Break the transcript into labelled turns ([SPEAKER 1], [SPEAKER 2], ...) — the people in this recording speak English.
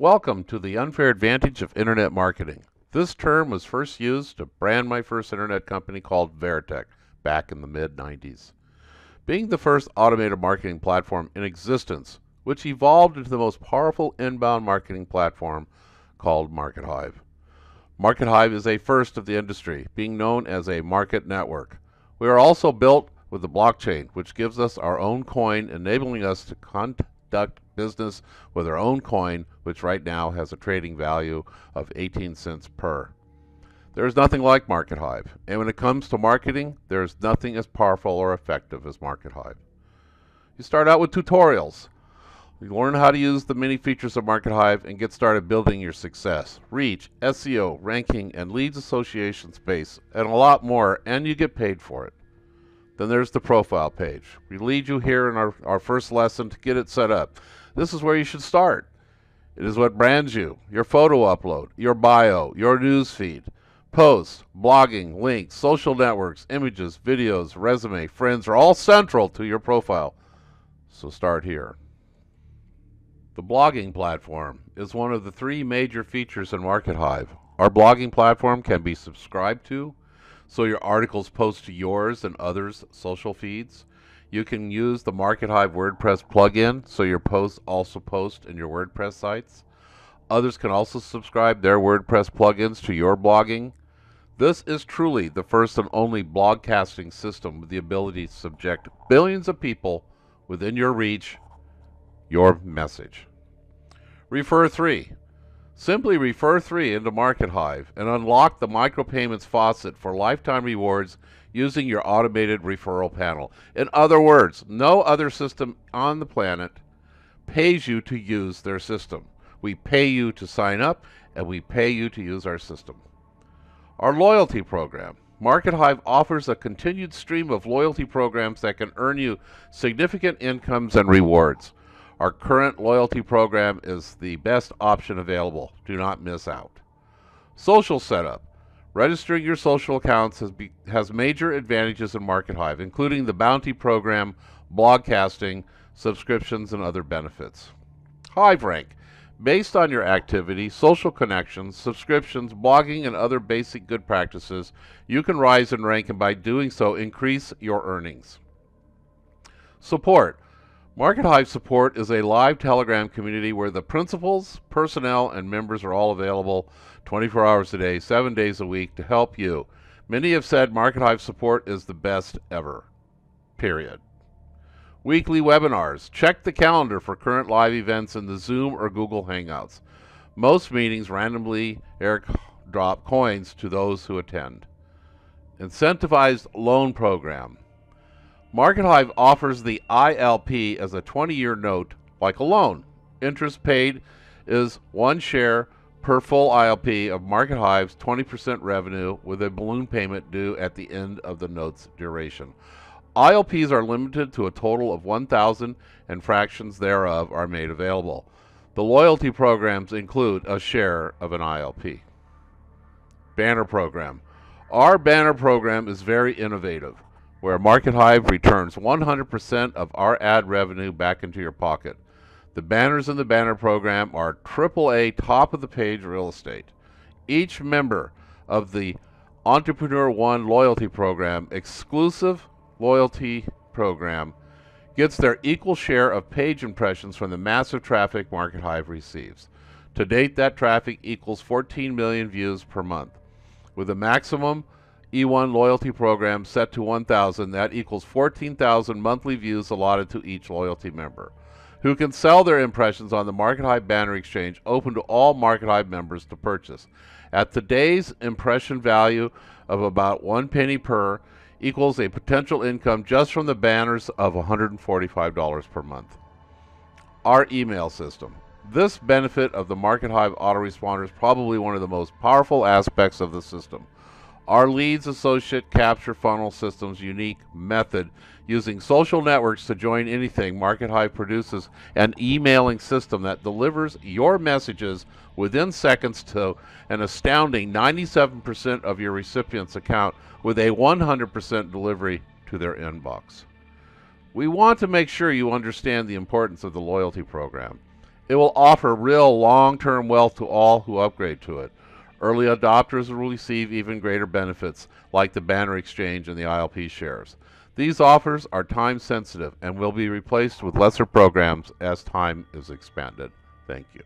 [SPEAKER 1] Welcome to the unfair advantage of internet marketing. This term was first used to brand my first internet company called Veritech back in the mid 90s. Being the first automated marketing platform in existence, which evolved into the most powerful inbound marketing platform called MarketHive. MarketHive is a first of the industry, being known as a market network. We are also built with the blockchain, which gives us our own coin, enabling us to conduct business with our own coin, which right now has a trading value of 18 cents per. There is nothing like MarketHive, and when it comes to marketing, there is nothing as powerful or effective as MarketHive. You start out with tutorials. You learn how to use the many features of MarketHive and get started building your success, reach, SEO, ranking, and leads association space, and a lot more, and you get paid for it. Then there's the profile page. We lead you here in our, our first lesson to get it set up. This is where you should start. It is what brands you, your photo upload, your bio, your news feed, posts, blogging, links, social networks, images, videos, resume, friends are all central to your profile. So start here. The blogging platform is one of the three major features in MarketHive. Our blogging platform can be subscribed to, so your articles post to yours and others' social feeds. You can use the MarketHive WordPress plugin so your posts also post in your WordPress sites. Others can also subscribe their WordPress plugins to your blogging. This is truly the first and only blogcasting system with the ability to subject billions of people within your reach your message. Refer 3. Simply refer 3 into MarketHive and unlock the micropayments faucet for lifetime rewards using your automated referral panel. In other words, no other system on the planet pays you to use their system. We pay you to sign up and we pay you to use our system. Our loyalty program. MarketHive offers a continued stream of loyalty programs that can earn you significant incomes and rewards. Our current loyalty program is the best option available. Do not miss out. Social setup. Registering your social accounts has, be, has major advantages in MarketHive, including the bounty program, blogcasting, subscriptions, and other benefits. Hive Rank. Based on your activity, social connections, subscriptions, blogging, and other basic good practices, you can rise in rank and by doing so increase your earnings. Support. MarketHive Support is a live Telegram community where the principals, personnel, and members are all available 24 hours a day, 7 days a week to help you. Many have said MarketHive Support is the best ever. Period. Weekly webinars. Check the calendar for current live events in the Zoom or Google Hangouts. Most meetings randomly airdrop coins to those who attend. Incentivized loan program. MarketHive offers the ILP as a 20 year note like a loan. Interest paid is one share per full ILP of MarketHive's 20% revenue with a balloon payment due at the end of the note's duration. ILPs are limited to a total of 1,000 and fractions thereof are made available. The loyalty programs include a share of an ILP. Banner program. Our banner program is very innovative where MarketHive returns 100% of our ad revenue back into your pocket. The banners in the banner program are AAA top of the page real estate. Each member of the Entrepreneur One loyalty program, exclusive loyalty program, gets their equal share of page impressions from the massive traffic MarketHive receives. To date, that traffic equals 14 million views per month, with a maximum E1 loyalty program set to 1,000. That equals 14,000 monthly views allotted to each loyalty member, who can sell their impressions on the Market MarketHive Banner Exchange, open to all Market MarketHive members to purchase. At today's impression value of about one penny per, equals a potential income just from the banners of $145 per month. Our email system. This benefit of the Market MarketHive autoresponder is probably one of the most powerful aspects of the system. Our leads associate capture funnel system's unique method using social networks to join anything, MarketHive produces an emailing system that delivers your messages within seconds to an astounding 97% of your recipient's account with a 100% delivery to their inbox. We want to make sure you understand the importance of the loyalty program It will offer real long-term wealth to all who upgrade to it. Early adopters will receive even greater benefits, like the banner exchange and the ILP shares. These offers are time sensitive and will be replaced with lesser programs as time is expanded. Thank you.